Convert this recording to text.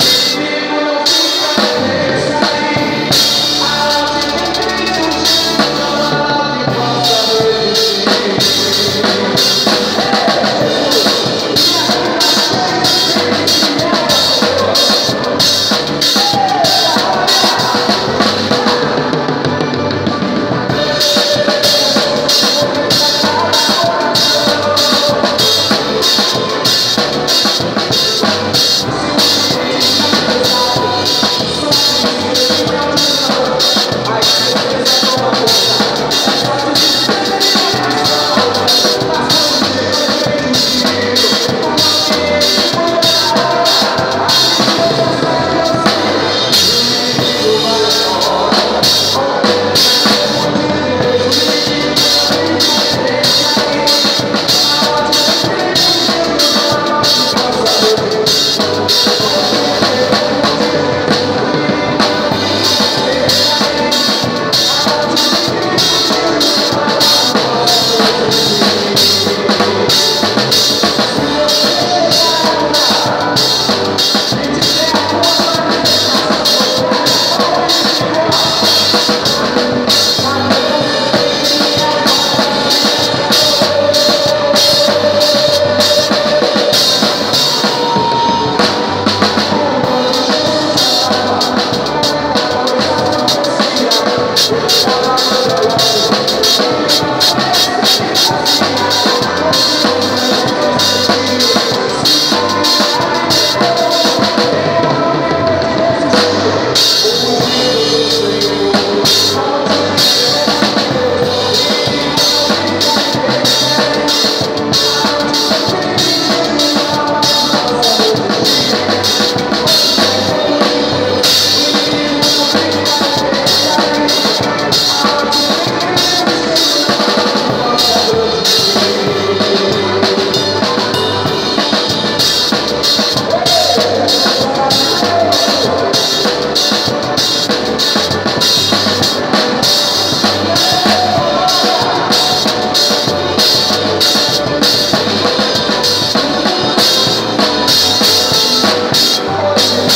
Thank Christ. Thank